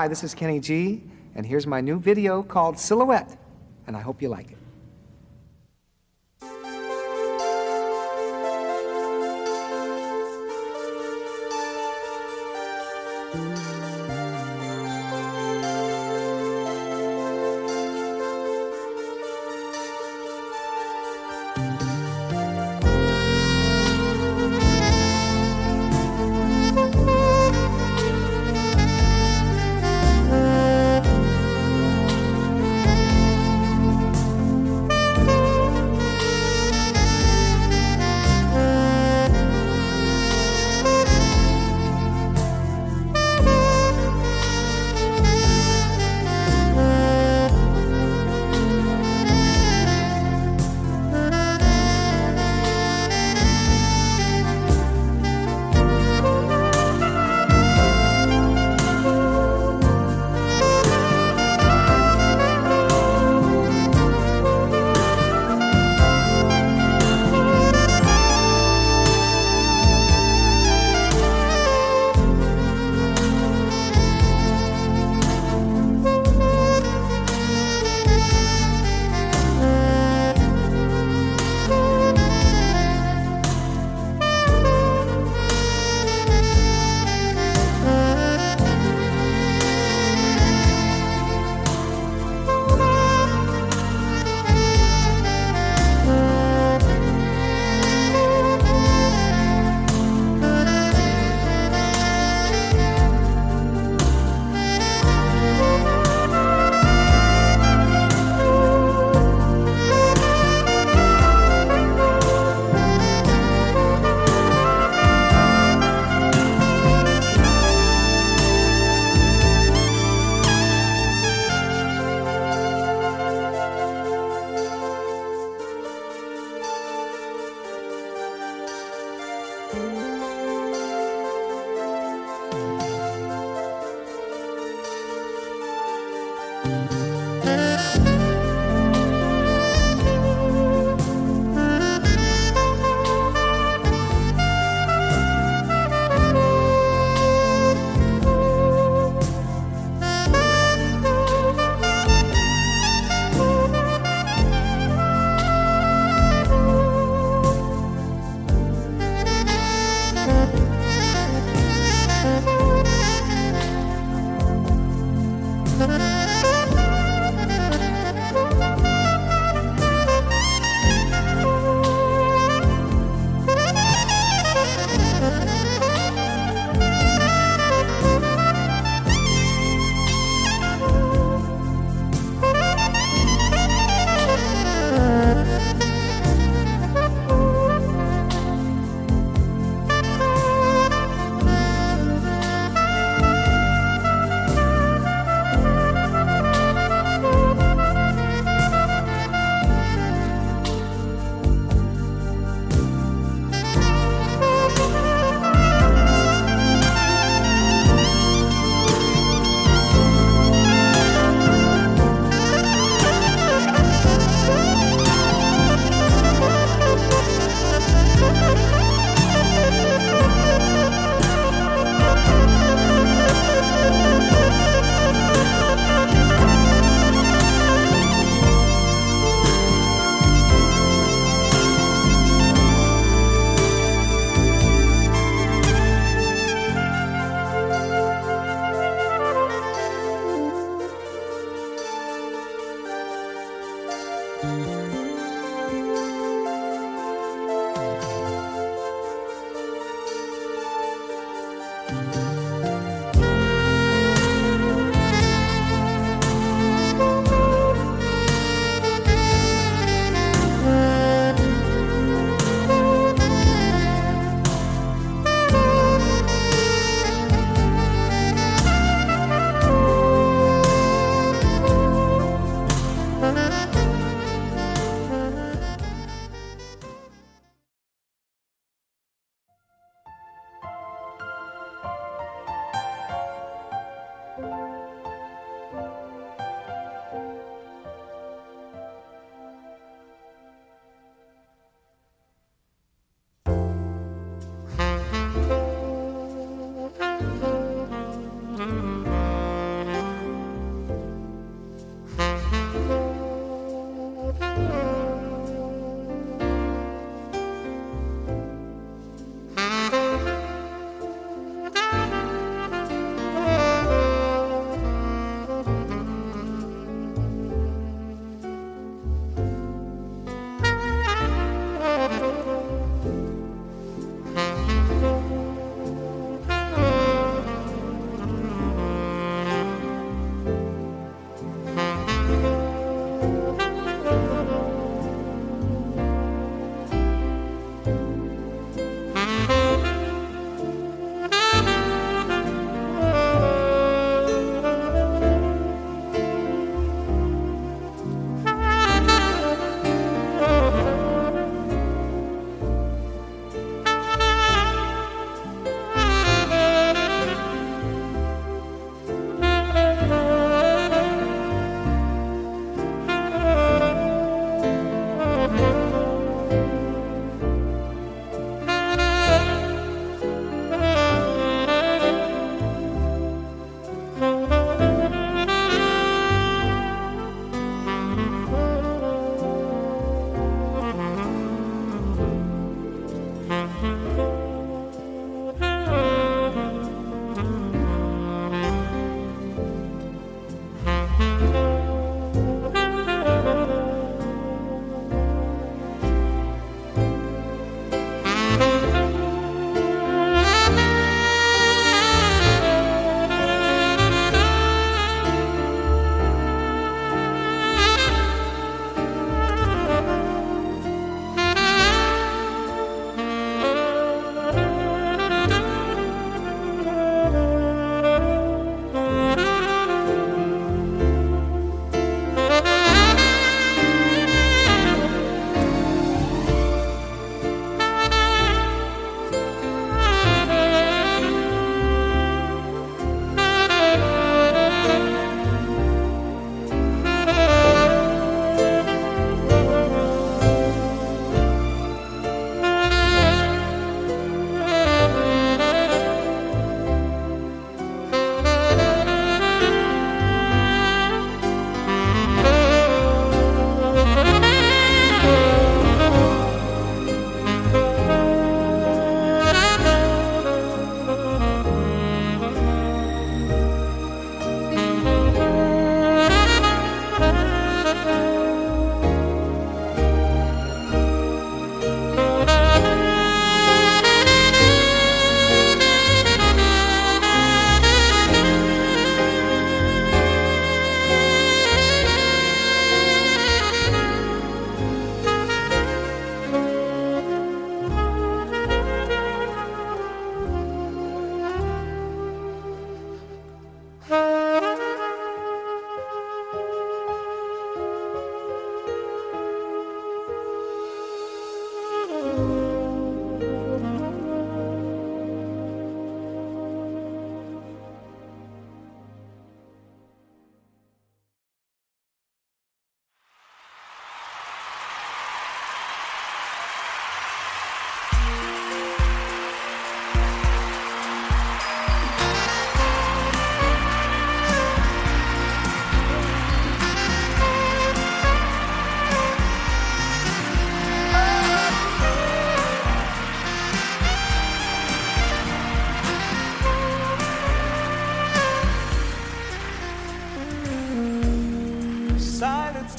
Hi, this is Kenny G, and here's my new video called Silhouette, and I hope you like it. Mm -hmm.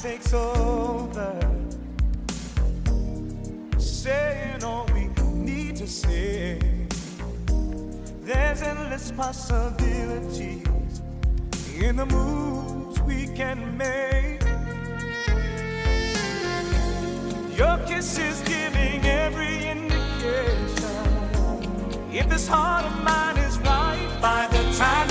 takes over. Saying all we need to say. There's endless possibilities in the moves we can make. Your kiss is giving every indication. If this heart of mine is right, by the time.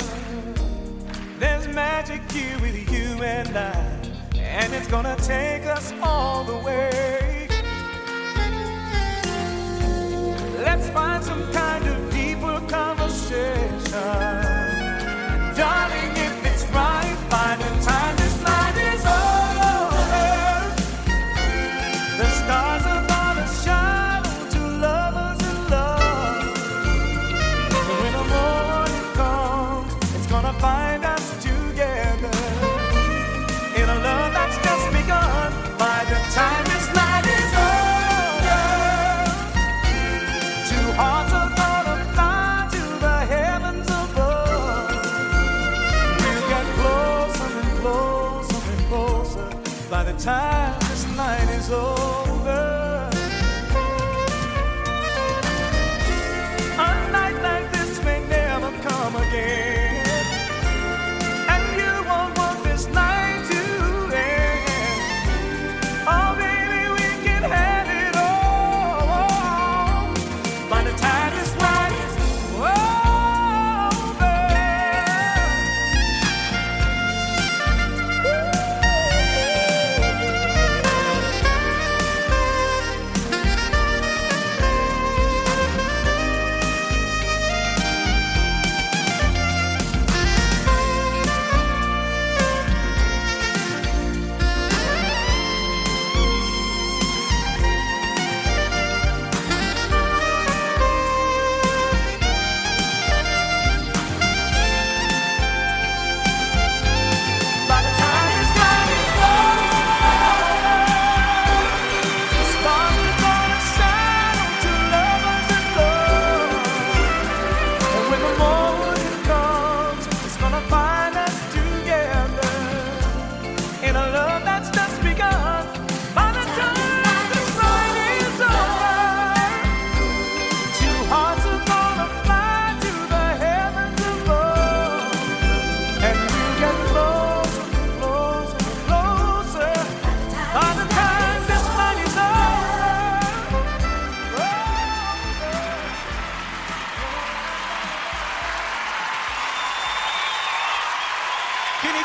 here with you and I, and it's gonna take us all the way. Let's find some kind of deeper conversation.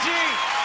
G.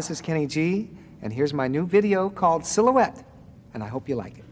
this is Kenny G, and here's my new video called Silhouette, and I hope you like it.